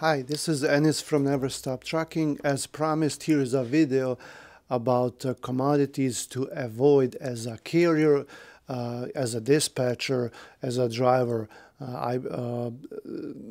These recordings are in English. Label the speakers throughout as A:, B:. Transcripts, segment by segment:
A: Hi, this is Enis from Never Stop Trucking. As promised, here is a video about uh, commodities to avoid as a carrier, uh, as a dispatcher, as a driver. Uh, I uh,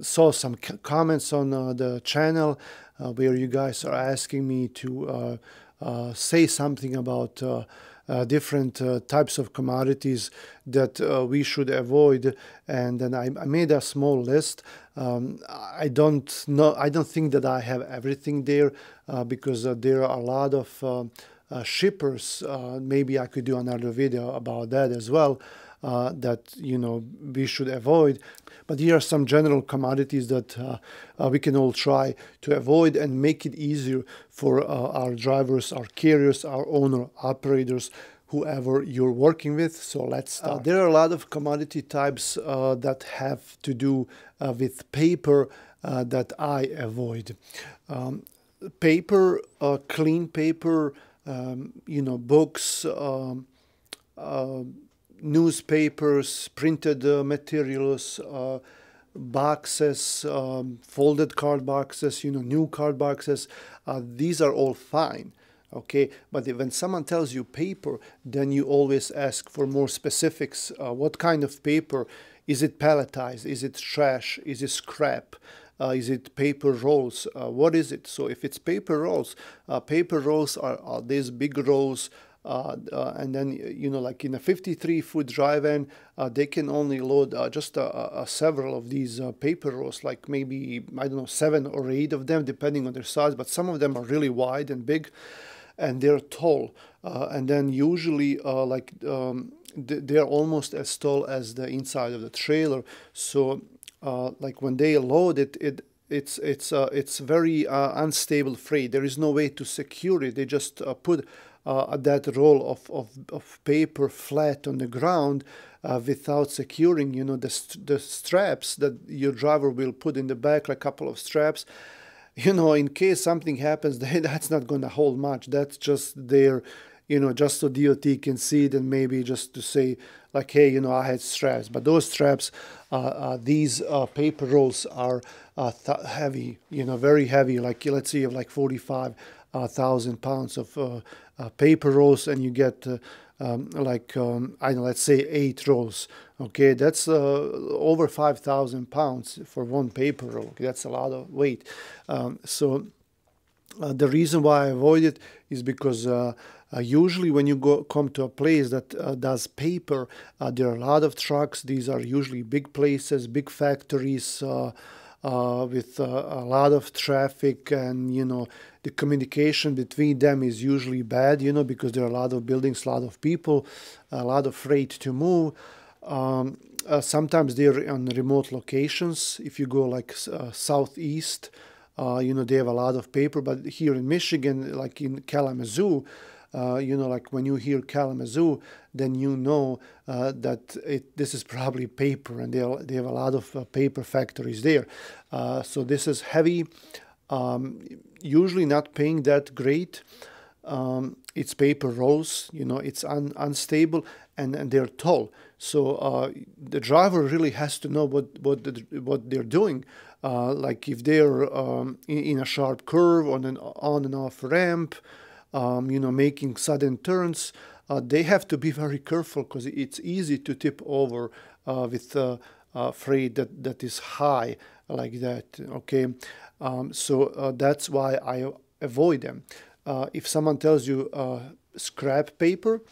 A: saw some comments on uh, the channel uh, where you guys are asking me to say something about uh, different uh, types of commodities that uh, we should avoid. And then I, I made a small list. Um, I don't know. I don't think that I have everything there uh, because uh, there are a lot of uh, shippers. maybe I could do another video about that as well uh, that you know we should avoid. But here are some general commodities that uh, uh, we can all try to avoid and make it easier for uh, our drivers, our carriers, our owner operators whoever you're working with. So let's start. Uh, there are a lot of commodity types uh, that have to do uh, with paper uh, that I avoid. Um, paper, uh, clean paper, um, you know, books, um, uh, newspapers, printed uh, materials, uh, boxes, um, folded card boxes, you know, new card boxes. Uh, these are all fine. Okay, but when someone tells you paper, then you always ask for more specifics. Uh, what kind of paper? Is it palletized? Is it trash? Is it scrap? Uh, is it paper rolls? Uh, what is it? So if it's paper rolls, uh, paper rolls are, are these big rolls uh, uh, and then you know like in a 53 foot dry van uh, they can only load uh, just several of these uh, paper rolls like maybe i don't know seven or eight of them depending on their size but some of them are really wide and big and they're tall uh, and then usually like um, they're almost as tall as the inside of the trailer so like when they load it it it's it's uh, it's very uh, unstable freight. There is no way to secure it. They just uh, put uh, that roll of, of, of paper flat on the ground uh, without securing, you know, the, st the straps that your driver will put in the back, like a couple of straps. You know, in case something happens, that's not going to hold much. That's just there, you know, just so DOT can see it and maybe just to say, like, hey, you know, I had straps. But those straps, uh, uh, these uh, paper rolls are uh, heavy, you know, very heavy. Like, let's say, of like 45 thousand pounds of uh, uh, paper rolls, and you get uh, um, like um, I know, let's say eight rolls. Okay, that's over five thousand pounds for one paper roll. That's a lot of weight. Um, so the reason why I avoid it is because. Uh, usually when you go come to a place that uh, does paper uh, there are a lot of trucks these are usually big places big factories uh, with uh, a lot of traffic and you know the communication between them is usually bad you know because there are a lot of buildings a lot of people a lot of freight to move um, uh, sometimes they're on remote locations if you go like uh, southeast uh, you know they have a lot of paper but here in michigan like in kalamazoo uh, you know, like when you hear Kalamazoo, then you know uh, that it, this is probably paper, and they, they have a lot of uh, paper factories there. Uh, so this is heavy, um, usually not paying that great. Um, it's paper rolls, you know, it's un, unstable and, and they're tall. So uh, the driver really has to know what what the, what they're doing. Uh, like if they're um, in, in, a sharp curve on an on and off ramp, um, you know, making sudden turns, uh, they have to be very careful because it's easy to tip over uh, with uh, freight that, that is high like that. Okay, um, so uh, that's why I avoid them. Uh, if someone tells you uh, scrap paper,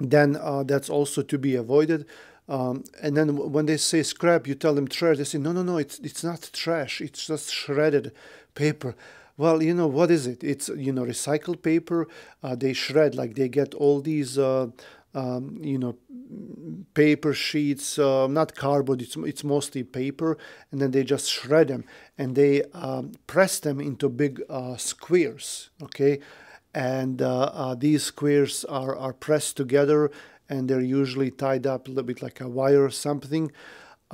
A: then that's also to be avoided. Um, and then when they say scrap, you tell them trash. They say, no, no, no, it's it's not trash. It's just shredded paper. Well you know what is it? It's you know recycled paper. Uh, they shred like they get all these uh, um, you know paper sheets uh, not cardboard. It's, it's mostly paper. And then they just shred them. And they um, press them into big uh, squares okay? And uh, uh, these squares are, are pressed together and they're usually tied up a little bit like a wire or something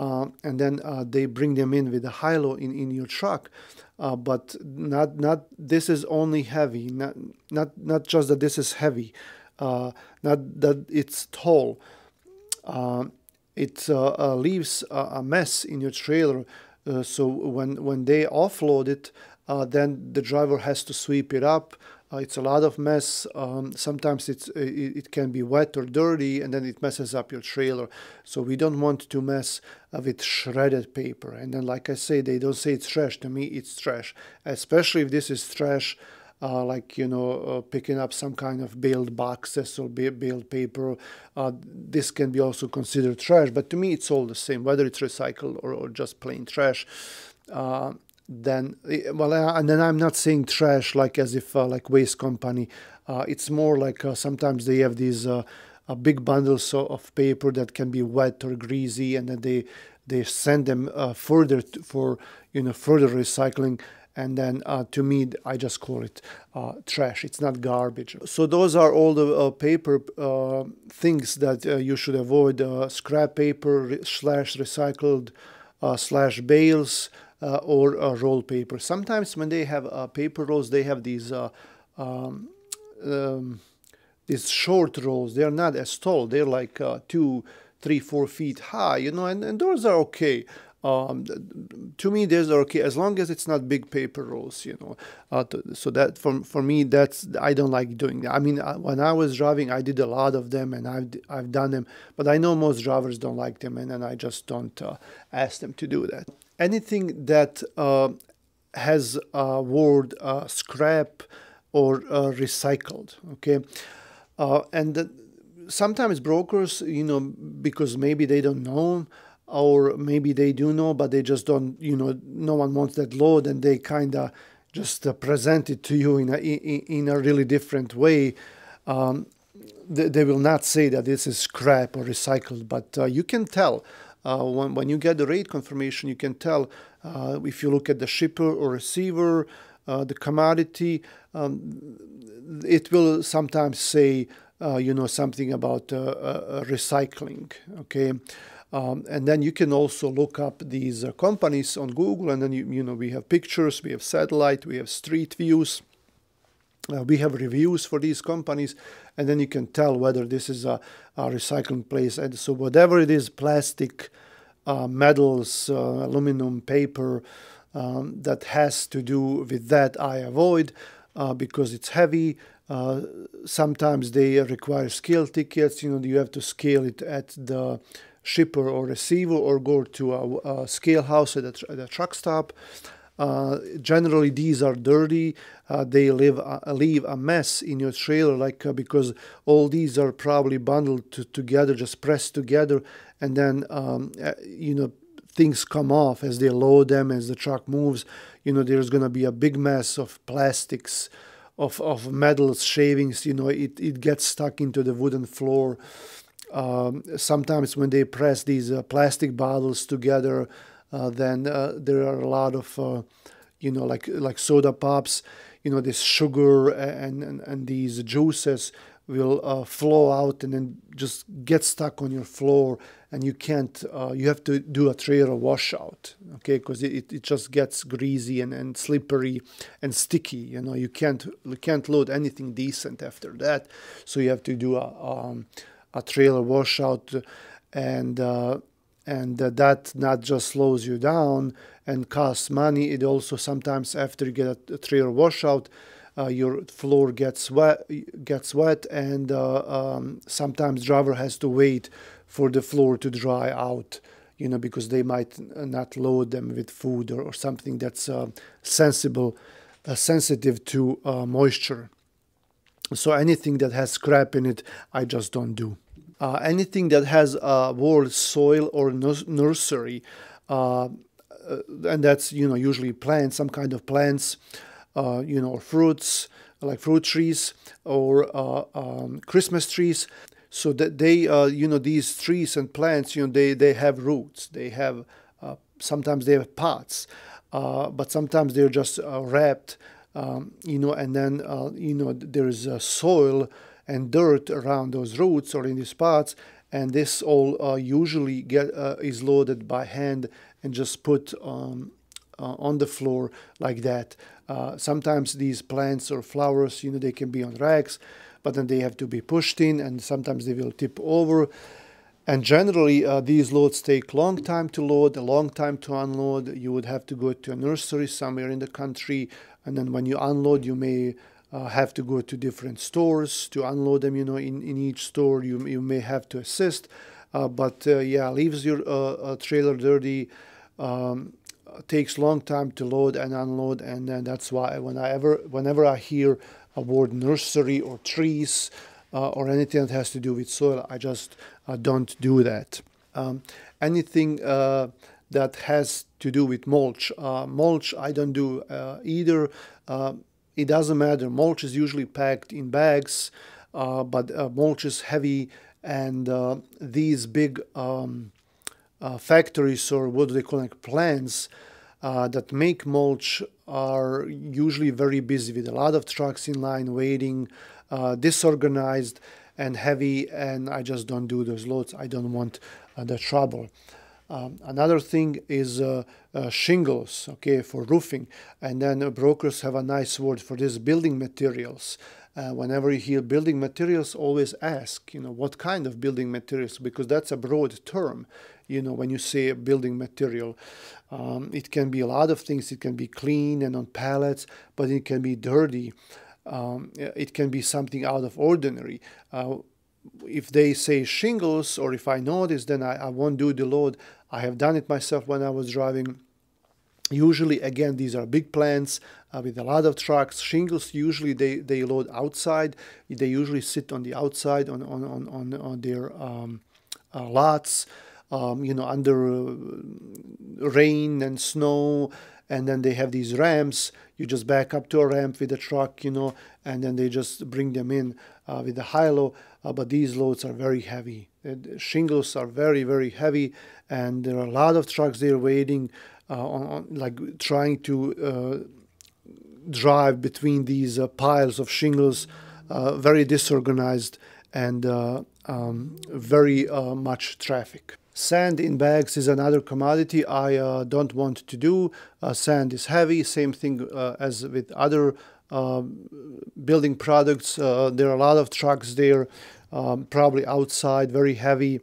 A: uh, and then uh, they bring them in with a high-low in, in your truck. Uh, but not not this is only heavy, not not not just that this is heavy, uh, not that it's tall. Uh, it uh, leaves a, mess in your trailer so when when they offload it, then the driver has to sweep it up. Uh, it's a lot of mess. Um, sometimes it's it, it, can be wet or dirty, and then it messes up your trailer. So we don't want to mess uh, with shredded paper. And then, like I say, they don't say it's trash. To me, it's trash, especially if this is trash uh, like you know uh, picking up some kind of baled boxes or baled paper uh, this can be also considered trash but to me it's all the same whether it's recycled or, or just plain trash uh, then eh, well and then i'm not saying trash like as if uh, like waste company. Uh, it's more like sometimes they have these big bundles of paper that can be wet or greasy and then they they send them further for you know further recycling. And then uh, to me i just call it uh, trash. It's not garbage. So those are all the uh, paper uh, things that uh, you should avoid uh, scrap paper slash recycled slash bales or roll paper sometimes when they have paper rolls they have these um, um, these short rolls they're not as tall they're like two three four feet high you know and, and those are okay um, to me, those are okay as long as it's not big paper rolls, you know. Uh, to, so that for for me, that's I don't like doing that. I mean, uh, when I was driving, I did a lot of them, and I've I've done them, but I know most drivers don't like them, and, and I just don't uh, ask them to do that. Anything that uh, has a word uh, scrap or uh, recycled, okay, and sometimes brokers, you know, because maybe they don't know or maybe they do know, but they just don't, you know, no one wants that load and they kind of just uh, present it to you in a, in, in a really different way. Um, they, they, will not say that this is scrap or recycled, but uh, you can tell. Uh, when, when you get the rate confirmation, you can tell uh, if you look at the shipper or receiver, uh, the commodity, um, it will sometimes say, uh, you know, something about recycling, okay? Um, and then you can also look up these uh, companies on Google, and then you, you know we have pictures, we have satellite, we have street views, uh, we have reviews for these companies, and then you can tell whether this is a, a recycling place. And so whatever it is, plastic, uh, metals, uh, aluminum, paper, um, that has to do with that, I avoid uh, because it's heavy. Uh, sometimes they require scale tickets. You know, you have to scale it at the shipper or receiver or go to a, a scale house at a, at a truck stop. Uh, generally, these are dirty. Uh, they leave a, leave a mess in your trailer, like uh, because all these are probably bundled to, together, just pressed together, and then um, uh, you know things come off as they load them as the truck moves. You know there's gonna be a big mess of plastics, of of metals, shavings. You know it it gets stuck into the wooden floor. Um, sometimes when they press these uh, plastic bottles together, uh, then uh, there are a lot of, uh, you know, like like soda pops, you know, this sugar and and, and these juices will uh, flow out and then just get stuck on your floor and you can't uh, you have to do a trailer washout okay? Because it, it just gets greasy and, and slippery and sticky you know? You can't you can't load anything decent after that. So you have to do a um, a trailer washout and uh, and that not just slows you down and costs money it also sometimes after you get a, trailer washout uh, your floor gets wet gets wet and uh, um, sometimes driver has to wait for the floor to dry out you know because they might not load them with food or, or something that's uh, sensible uh, sensitive to uh, moisture so anything that has scrap in it, I just don't do. Uh, anything that has a word soil or nursery, uh, uh, and that's you know usually plants, some kind of plants, uh, you know, fruits like fruit trees or uh, um, Christmas trees. So that they, uh, you know, these trees and plants, you know, they they have roots. They have sometimes they have pots, but sometimes they're just wrapped um, you know, and then you know there's uh, soil and dirt around those roots or in these spots, and this all uh, usually get uh, is loaded by hand and just put um, uh, on the floor like that. Uh, sometimes these plants or flowers, you know, they can be on racks, but then they have to be pushed in, and sometimes they will tip over and generally, uh, these loads take long time to load, a long time to unload. You would have to go to a nursery somewhere in the country, and then when you unload, you may uh, have to go to different stores to unload them. You know, in, in each store, you you may have to assist. Uh, but uh, yeah, leaves your uh, trailer dirty. Um, takes long time to load and unload, and then that's why when I ever whenever I hear a word nursery or trees uh, or anything that has to do with soil, I just uh, don't do that. Um, anything uh, that has to do with mulch, uh, mulch I don't do uh, either. Uh, it doesn't matter. Mulch is usually packed in bags, but mulch is heavy, and these big um, factories or what do they call it, plants uh, that make mulch are usually very busy with a lot of trucks in line waiting, uh, disorganized and heavy, and I just don't do those loads. I don't want uh, the trouble. Um, another thing is uh, uh, shingles, okay, for roofing. And then uh, brokers have a nice word for this building materials. Uh, whenever you hear building materials, always ask, you know, what kind of building materials, because that's a broad term. You know, when you say building material, um, it can be a lot of things. It can be clean and on pallets, but it can be dirty um, it can be something out of ordinary. Uh, if they say shingles or if I notice, then I, I won't do the load. I have done it myself when I was driving. Usually, again, these are big plants uh, with a lot of trucks. Shingles usually they, they load outside. They usually sit on the outside on on on on, on their um, uh, lots. Um, you know, under uh, rain and snow and then they have these ramps you just back up to a ramp with a truck you know and then they just bring them in uh, with the high-low uh, but these loads are very heavy. Shingles are very very heavy and there are a lot of trucks there waiting uh, on, on, like trying to uh, drive between these uh, piles of shingles uh, very disorganized and um, very much traffic. Sand in bags is another commodity I uh, don't want to do. Uh, sand is heavy, same thing uh, as with other building products. Uh, there are a lot of trucks there, um, probably outside, very heavy.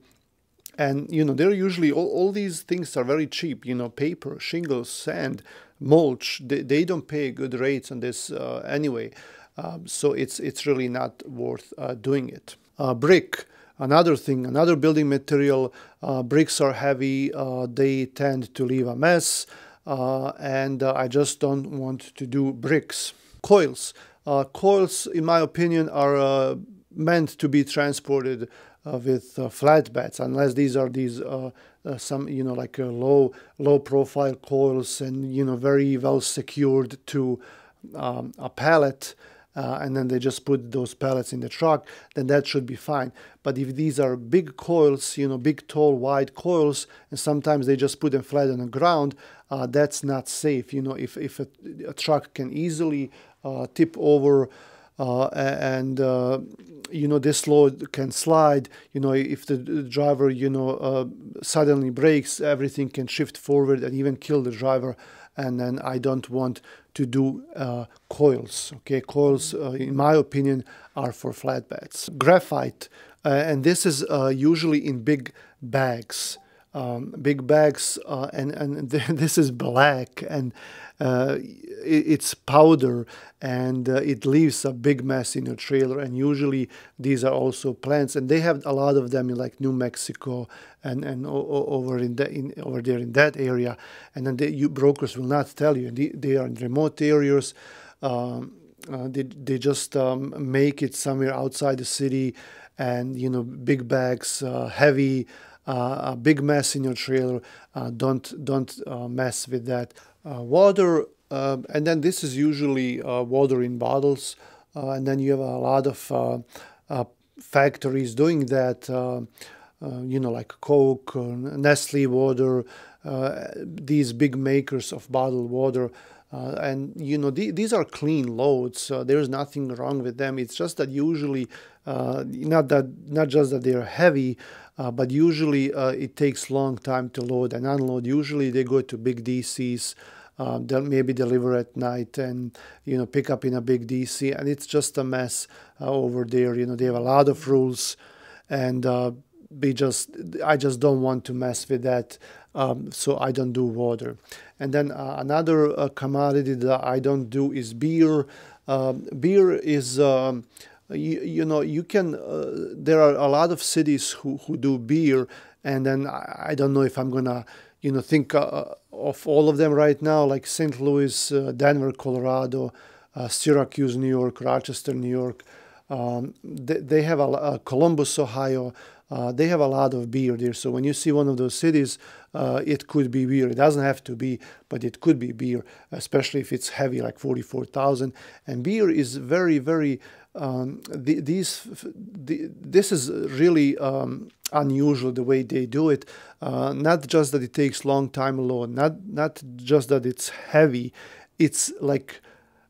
A: And, you know, they're usually, all, all these things are very cheap, you know, paper, shingles, sand, mulch. They, they don't pay good rates on this uh, anyway. Um, so it's, it's really not worth uh, doing it. brick another thing, another building material. Uh, bricks are heavy, uh, they tend to leave a mess, uh, and I just don't want to do bricks. Coils. Uh, coils, in my opinion, are uh, meant to be transported with flatbeds, unless these are these some you know like low low profile coils and you know very well secured to um, a pallet uh, and then they just put those pellets in the truck, then that should be fine. But if these are big coils, you know, big, tall, wide coils, and sometimes they just put them flat on the ground, uh, that's not safe. You know, if, if a, a truck can easily uh, tip over uh, and, uh, you know, this load can slide, you know, if the driver, you know, uh, suddenly brakes, everything can shift forward and even kill the driver and then I don't want to do uh, coils. Okay, coils, uh, in my opinion, are for flatbeds. Graphite, uh, and this is uh, usually in big bags. Um, big bags, uh, and and this is black, and uh, it's powder and uh, it leaves a big mess in your trailer. And usually these are also plants and they have a lot of them in like New Mexico and and over in, the, in over there in that area. And then the you brokers will not tell you. They, they are in remote areas. Um, uh, they, they just um, make it somewhere outside the city and you know big bags uh, heavy uh, a big mess in your trailer. Uh, don't don't uh, mess with that water, uh, and then this is usually uh, water in bottles, and then you have a lot of factories doing that. you know, like Coke, Nestle water, these big makers of bottled water. Uh, and you know th these are clean loads uh, there's nothing wrong with them it's just that usually uh, not that not just that they're heavy but usually it takes long time to load and unload usually they go to big DCs they'll maybe deliver at night and you know pick up in a big DC, and it's just a mess uh, over there. You know they have a lot of rules, and uh, be just I just don't want to mess with that, um, so I don't do water. And then uh, another uh, commodity that I don't do is beer. Um, beer is um, you, you, know you can uh, there are a lot of cities who, who do beer, and then I, I don't know if I'm gonna you know think uh, of all of them right now like St. Louis, uh, Denver, Colorado, uh, Syracuse, New York, Rochester, New York. Um, they, they, have a Columbus, Ohio. Uh, they have a lot of beer there. So when you see one of those cities, uh, it could be beer. It doesn't have to be, but it could be beer, especially if it's heavy, like 44,000. And beer is very, very, um, the, these, the, this is really um, unusual the way they do it. Uh, not just that it takes long time alone, not, not just that it's heavy, it's like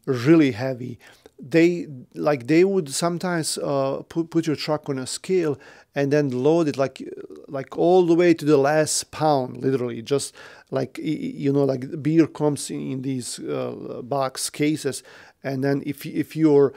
A: really heavy. They like they would sometimes uh, put put your truck on a scale and then load it like like all the way to the last pound, literally, just like you know, like beer comes in, in these uh, box cases, and then if if you're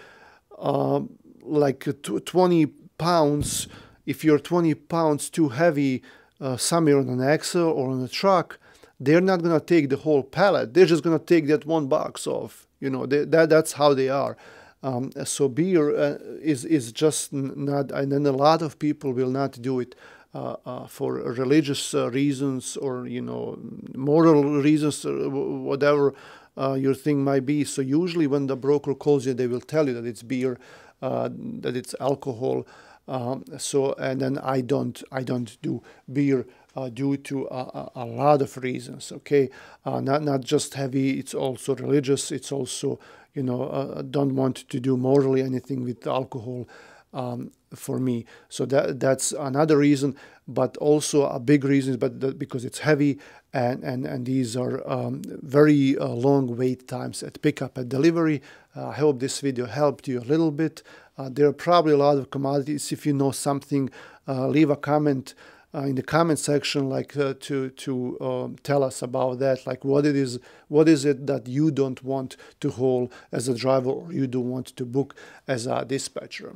A: uh, like twenty pounds, if you're twenty pounds too heavy, uh, somewhere on an axle or on a truck, they're not gonna take the whole pallet. They're just gonna take that one box off you know, they, that that's how they are. Um, so beer uh, is is just not, and then a lot of people will not do it uh, uh, for religious uh, reasons or you know moral reasons, or whatever uh, your thing might be. So usually when the broker calls you, they will tell you that it's beer, uh, that it's alcohol. Um, so and then I don't I don't do beer uh, due to a, a, lot of reasons. Okay, uh, not not just heavy. It's also religious. It's also you know uh, don't want to do morally anything with alcohol. Um, for me, so that that's another reason, but also a big reason, but because it's heavy and and and these are um, very uh, long wait times at pickup and delivery. Uh, I hope this video helped you a little bit. Uh, there are probably a lot of commodities. If you know something, leave a comment uh, in the comment section like uh, to to um, tell us about that. Like what it is what is it that you don't want to hold as a driver or you don't want to book as a dispatcher?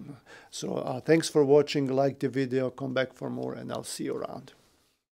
A: So uh, thanks for watching. Like the video come back for more and i'll see you around